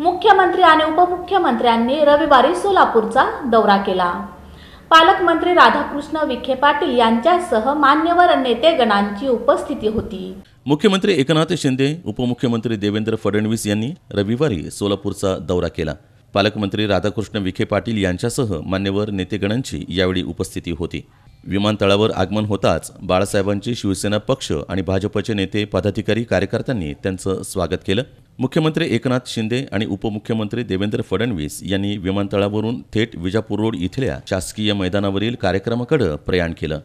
मुख्यमंत्री आणि उपमुख्यमंत्र्यांनी रविवारी सोलापूरचा दौरा केला. पालकमंत्री राधाकृष्ण विखे पाटील यांच्यासह मान्यवर नेतेगणांची उपस्थिती होती. मुख्यमंत्री एकनाथ शिंदे उपमुख्यमंत्री देवेंद्र फडणवीस यांनी रविवारी सोलापूरचा दौरा केला. पालकमंत्री राधाकृष्ण विखे पाटील यांच्यासह मान्यवर नेतेगणांची यावेळी उपस्थिती होती. विमानतळावर आगमन होताच बाळासाहेबांची शिवसेना पक्ष आणि भाजपचे नेते पदाधिकारी कार्यकर्त्यांनी त्यांचं स्वागत केलं. मुख्यमंत्री एकनाथ शिंदे आणि उपमुख्यमंत्री देवेंद्र फडणवीस यांनी विमानतळावरून थेट विजापूर रोड इथल्या शासकीय मैदानावरील कार्यक्रमाकडे प्रयाण केलं.